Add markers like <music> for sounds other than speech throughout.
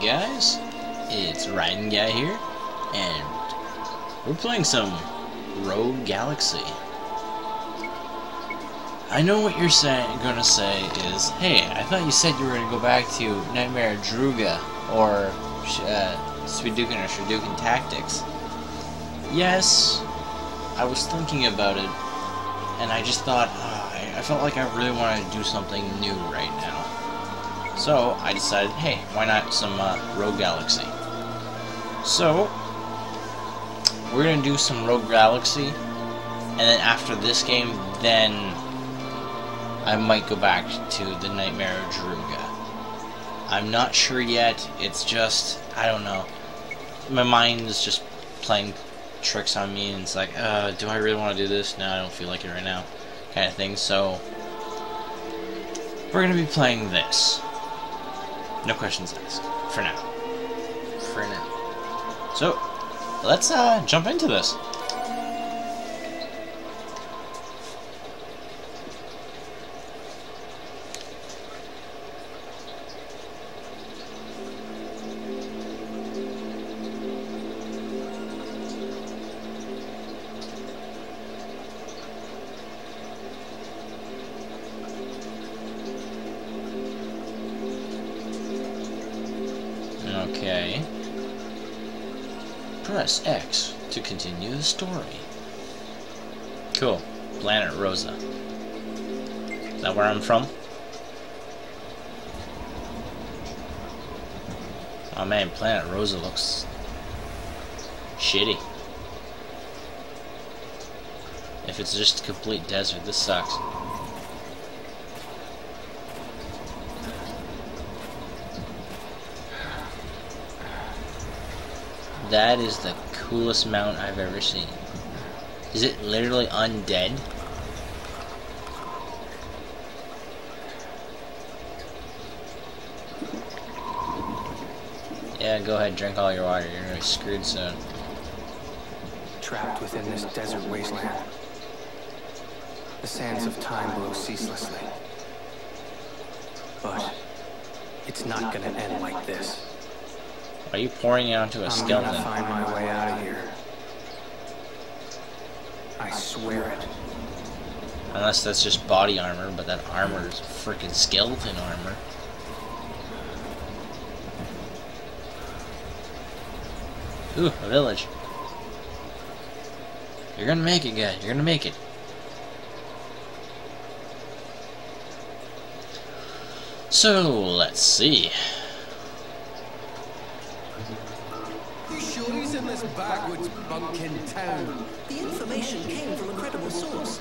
Guys, it's Raiden Guy here, and we're playing some Rogue Galaxy. I know what you're saying, gonna say is, hey, I thought you said you were gonna go back to Nightmare Druaga, or uh, or Suikoden Tactics. Yes, I was thinking about it, and I just thought, uh, I, I felt like I really wanted to do something new right now. So I decided, hey, why not some uh, Rogue Galaxy? So we're gonna do some Rogue Galaxy, and then after this game, then I might go back to the Nightmare of Druaga. I'm not sure yet. It's just I don't know. My mind is just playing tricks on me, and it's like, uh, do I really want to do this? No, I don't feel like it right now, kind of thing. So we're gonna be playing this. No questions asked. For now. For now. So, let's uh, jump into this. Okay. Press X to continue the story. Cool. Planet Rosa. Is that where I'm from? Oh man, Planet Rosa looks shitty. If it's just a complete desert, this sucks. That is the coolest mount I've ever seen. Is it literally undead? Yeah, go ahead, drink all your water. You're gonna be screwed soon. Trapped within this desert wasteland. The sands of time blow ceaselessly. But it's not gonna end like this. Are you pouring it onto a I'm skeleton? gonna find my way out of here. I swear it. Unless that's just body armor, but that armor is freaking skeleton armor. Ooh, a village. You're gonna make it, guy. You're gonna make it. So, let's see. This backwoods bunkin town? The information came from a credible source.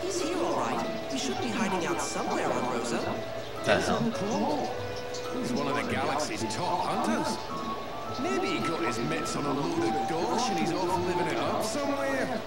He's here all right. He should be hiding out somewhere on Rosa. The hell? He's one of the galaxy's top hunters. Maybe he got his mitts on a load of dosh and he's off living it up somewhere.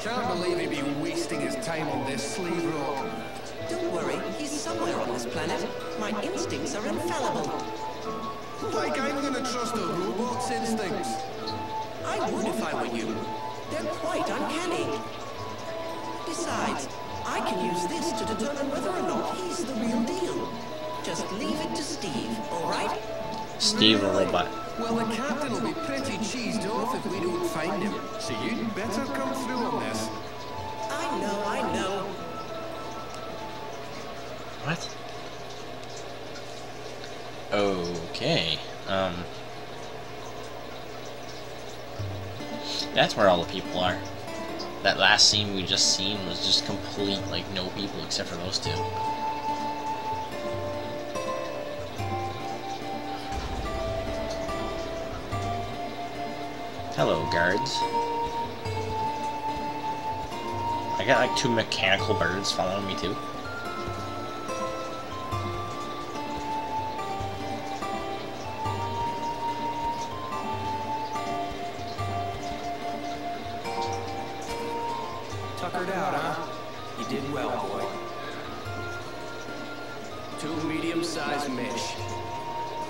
Can't believe he'd be wasting his time on this slave rock. Don't worry, he's somewhere on this planet. My instincts are infallible. Like I'm gonna trust a robot's instincts. I would if I were you. They're quite uncanny. Besides, I can use this to determine whether or not he's the real deal. Just leave it to Steve, all right? Steve the robot. Well, the captain will be pretty cheesed off if we don't find him. So you'd better come through on this. I know, I know. What? Okay. Um. That's where all the people are. That last scene we just seen was just complete, like, no people except for those two. Hello, guards. I got like two mechanical birds following me too. Tuckered out, huh? You did well, boy. Two medium-sized Mitch.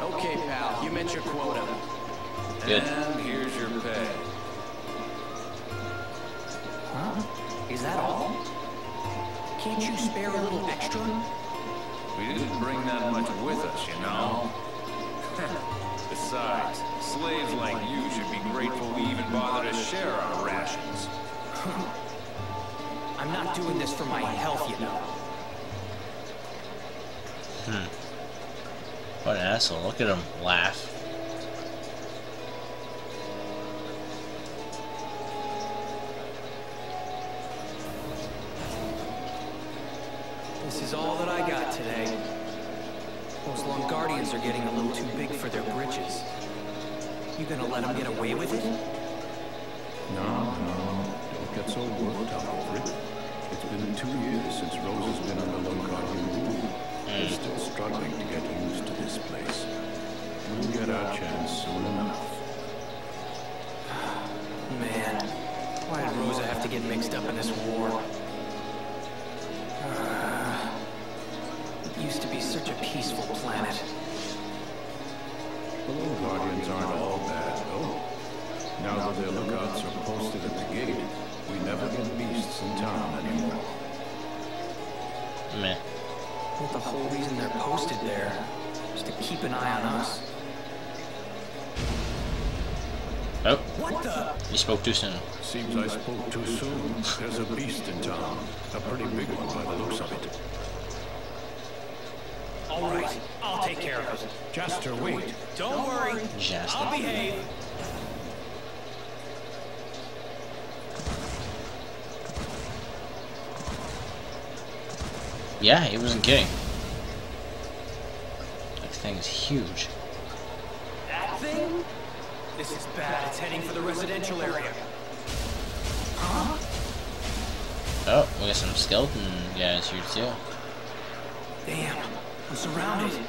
Okay, pal, you met your quota. Good. And here's your pay. Huh? Is that all? Can't you spare a little extra? We didn't bring that much with us, you know. <laughs> Besides, slaves like you should be grateful we even bothered to share our rations. <laughs> I'm not doing this for my health, you know. Hmm. What an asshole. Look at him laugh. This is all that I got today. Those Longardians are getting a little too big for their britches. You gonna let them get away with it? No, no, don't get so worked up over it. It's been two years since Rose has been under Longardian rule. They're still struggling to get used to this place. We'll get our chance soon enough. Man, why did Rosa have to get mixed up in this war? Ah, it used to be such a peaceful planet. The Longardians aren't all bad, though. Now that their lookouts are posted at the gate, we never get beasts in town anymore. Meh. But the whole reason they're posted there is to keep an eye on us. Oh, What the? you spoke too soon. Seems I spoke too soon. There's a beast in town. A pretty big one by the looks of it. All right, I'll take care of it. Jaster, wait. Don't worry. Just I'll behave. Yeah, he wasn't kidding. That thing is huge. That thing? This is bad. It's heading for the residential area. Huh? Oh, we got some skeleton guys here too. Damn, I'm surrounded.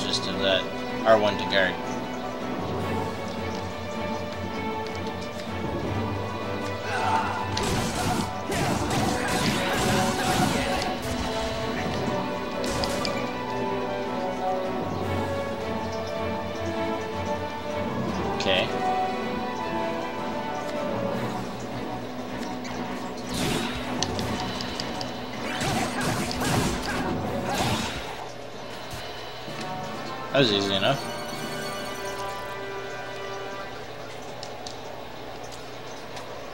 Gist of that. R1 to guard. That was easy enough.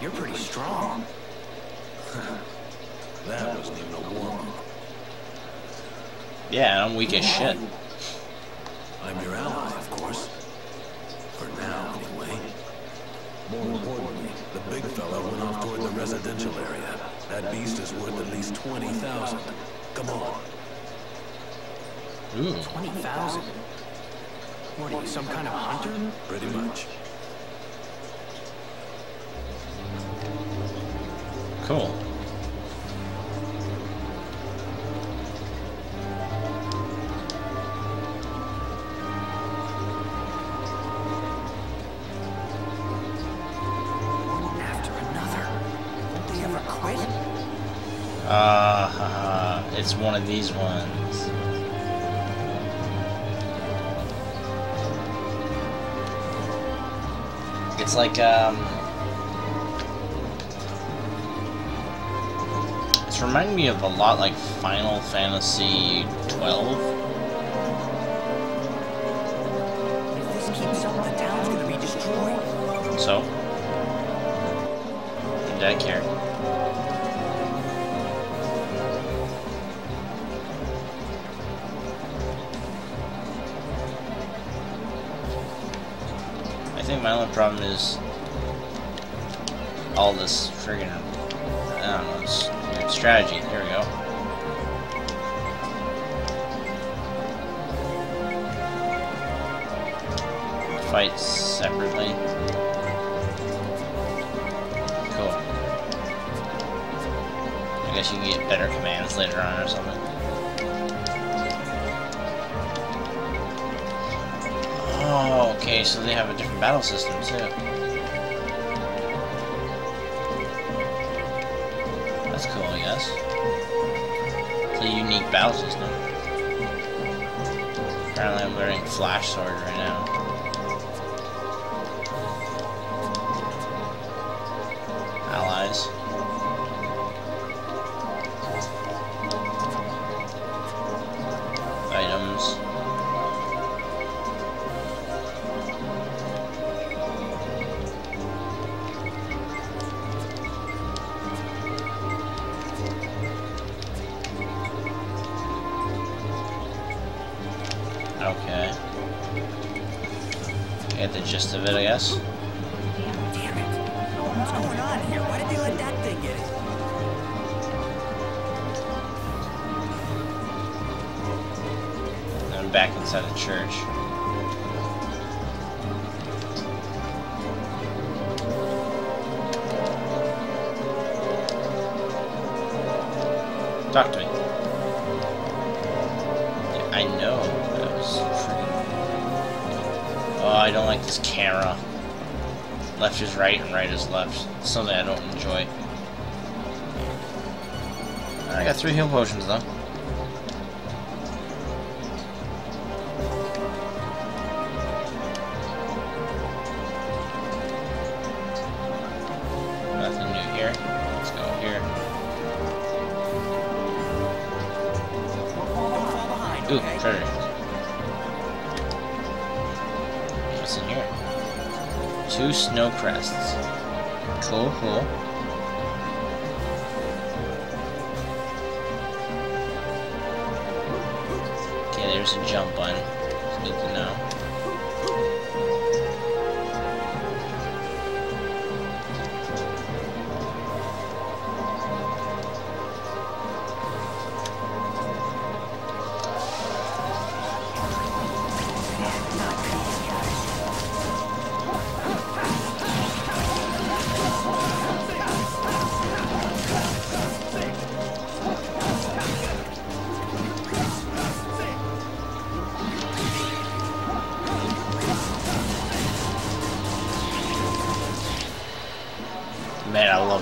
You're pretty strong. <laughs> That wasn't even a warm-up. Yeah, I'm weak as shit. I'm your ally, of course. For now, anyway. More importantly, the big fella went off toward the residential area. That beast is worth at least 20,000. Come on. Ooh. 20,000. What are you, some kind of hunter? Pretty much. Cool. One after another. Don't they ever quit? Ah. It's one of these ones. It's like, um... It's reminding me of a lot like Final Fantasy 12. If this keeps up, the town's gonna be destroyed. So? Did I care? My only problem is all this friggin' I don't know, s- weird strategy. Here we go. Fight separately. Cool. I guess you can get better commands later on or something. Oh, okay, so they have a different battle system too. That's cool, I guess. It's a unique battle system. Apparently I'm learning Flash Sword right now. Okay. Get the gist of it, I guess. Damn it. What's going on here? Why did they let that thing? I'm back inside the church. Talk to me. I don't like this camera. Left is right and right is left. Something I don't enjoy. I got three heal potions though. Nothing new Two snow crests. Cool, cool. Okay, there's a jump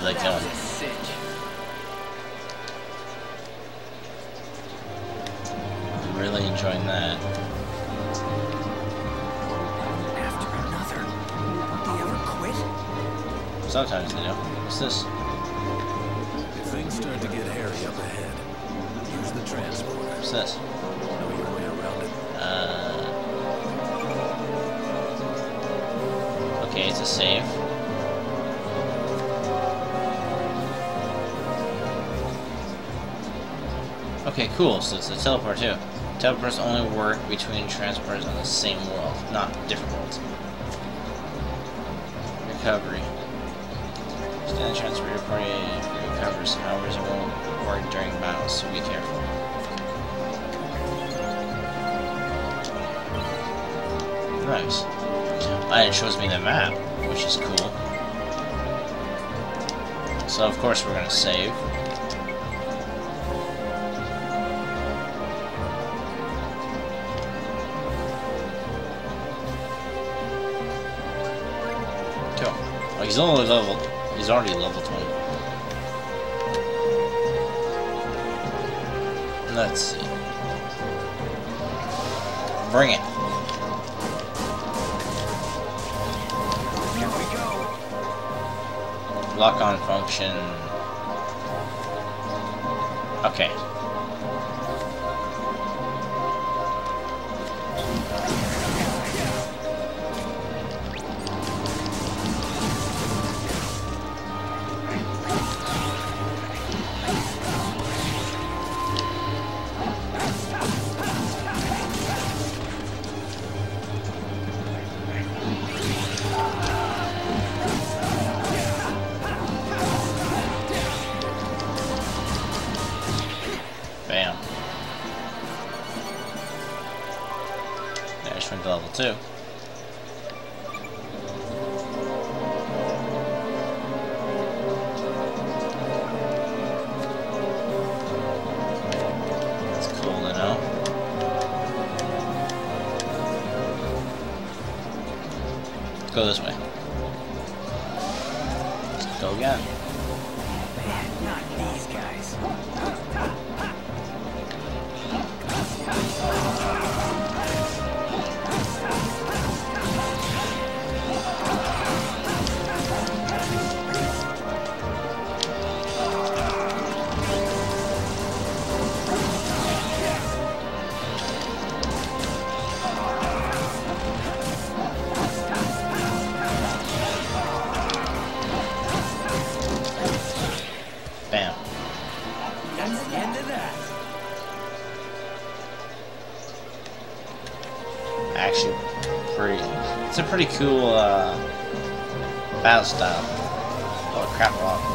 love that gun. That's a cinch. I'm really enjoying that. After another. Don't they ever quit? Sometimes they do. What's this? If things start to get hairy up ahead, use the transporter. What's this? Know your way around it. Uh. Okay, it's a save. Okay, cool. So it's a teleport too. Teleports only work between transporters on the same world, not different worlds. Recovery. Stand transfer your party recovers. However, it won't work during battles, so be careful. Nice. And it shows me the map, which is cool. So of course we're gonna save. Oh, he's only level. He's already level 20. Let's see. Bring it. Here we go. Lock on function. Okay. Level 2. Pretty cool uh, battle style. Oh crap! Lot of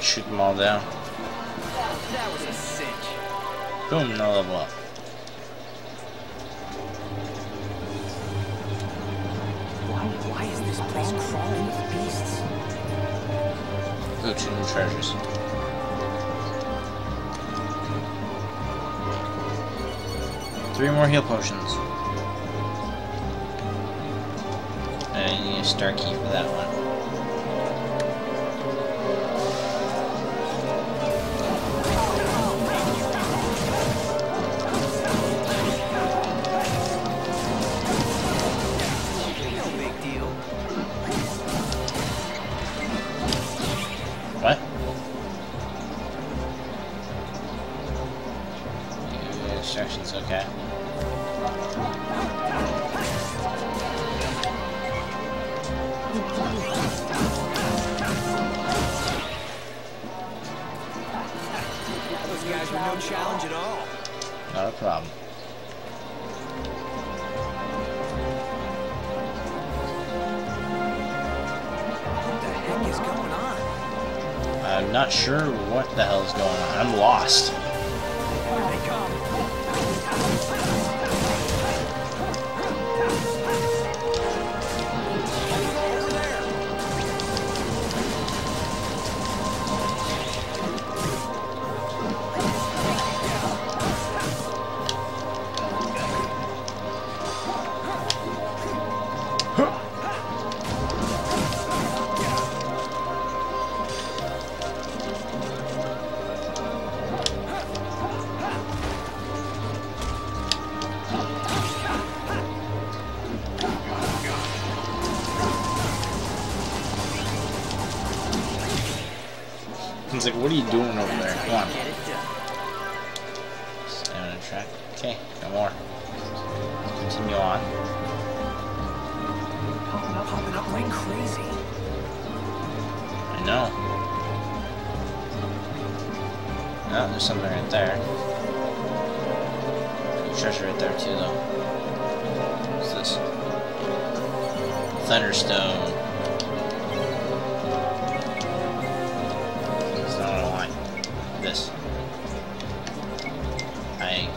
shoot them all down. Boom, no level up. Why, why is this place crawling with beasts? Ooh, two new treasures. Three more heal potions. Uh, and I need a star key for that one. What? Yeah, Instructions, okay. Not sure what the hell is going on. I'm lost. Like, what are you doing over there? Come on. it on track. Okay, no more. Continue on. Popping up, popping up like crazy. I know. Oh, there's something right there. There's treasure right there too, though. What's this? Thunderstone. This. I.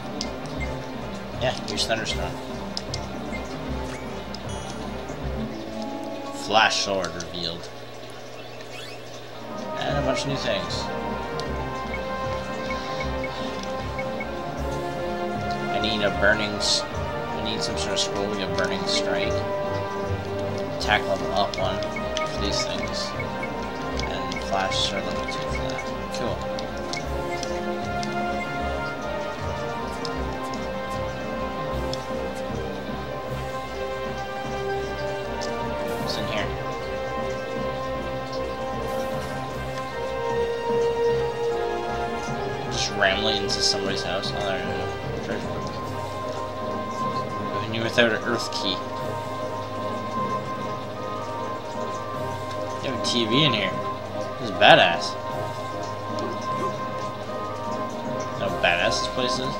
Yeah, here's Thunderstone. Flash sword revealed. And a bunch of new things. I need a burning. I need some sort of scroll a burning strike. Attack level up one for these things. And flash sword level two Into somebody's house. Oh, there we go. Treasure. Going you without an earth key. You have a TV in here. This is badass. No badass this place is.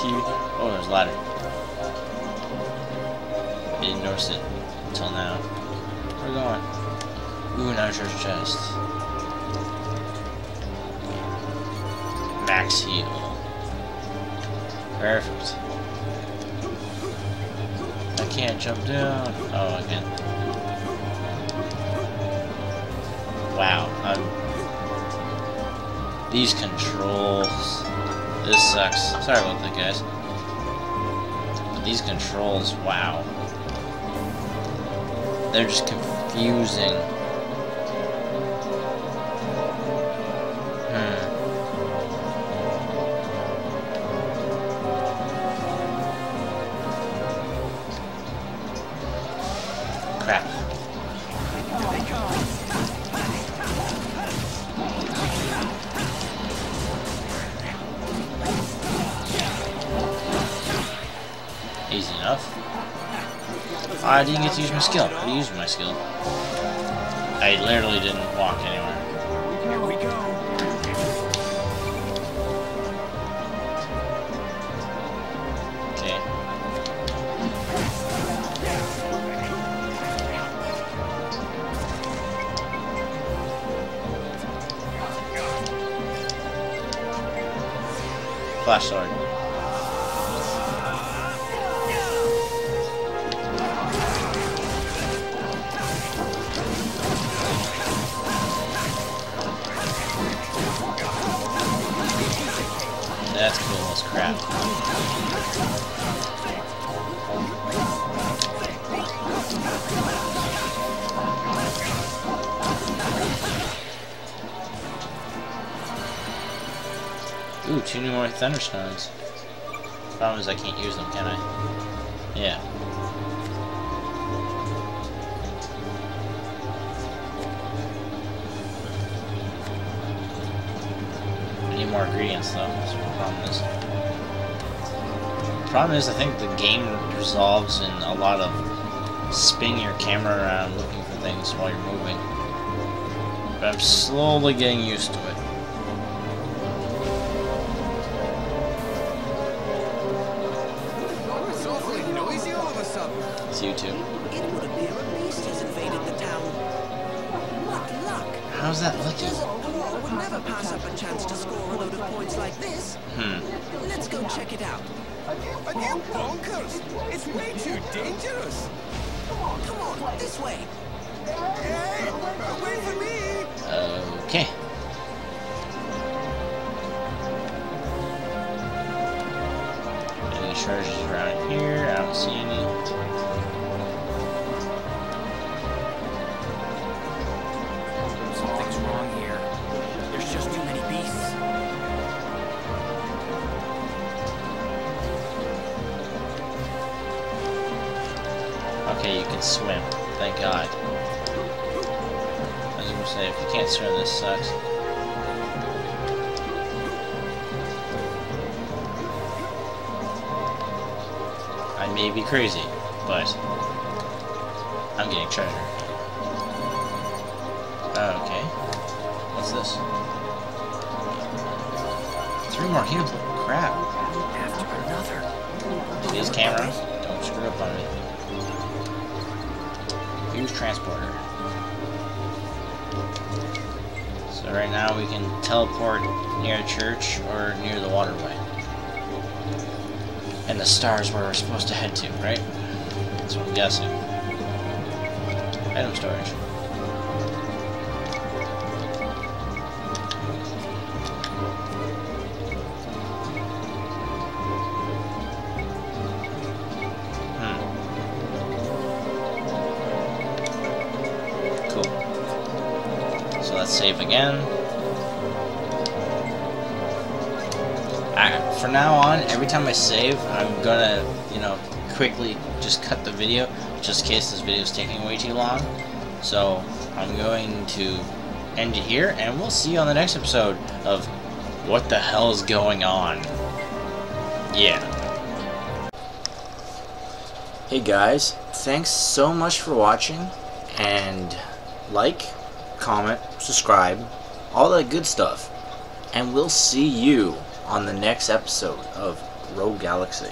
TV. Oh, there's a ladder. I didn't notice it until now. Where are we going? Ooh, another treasure chest. Heal. Perfect. I can't jump down. Oh, I can. Wow. I'm... These controls. This sucks. Sorry about that, guys. But these controls, wow. They're just confusing. I didn't get to use my skill. How do you use my skill? I literally didn't walk anywhere. Here we go. Okay. Flash sword. Crap. Ooh, two new more Thunderstones. Problem is I can't use them, can I? Yeah. Need more ingredients though, that's what the problem is. The problem is I think the game resolves in a lot of spinning your camera around looking for things while you're moving. But I'm slowly getting used to it. It's awfully noisy all of a sudden. It's YouTube. It would appear a beast has invaded the town. What luck! How's that Dwarf would never pass up a chance to score a load of points like this. Hmm. Let's go check it out. Are you bonkers? It's way too dangerous. Come on, come on, this way. Hey, wait for me. Okay. May be crazy, but I'm getting treasure. Uh, okay. What's this? Three more heal. Crap. After another. Use camera. Don't screw up on me. Use transporter. So right now we can teleport near the church or near the waterway. And the stars where we're supposed to head to, right? That's what I'm guessing. Item storage. Hmm. Cool. So let's save again. For now on, every time I save, I'm gonna, you know, quickly just cut the video, just in case this video is taking way too long. So I'm going to end it here, and we'll see you on the next episode of What the Hell is Going On. Yeah. Hey guys, thanks so much for watching, and like, comment, subscribe, all that good stuff. And we'll see you on the next episode of Rogue Galaxy.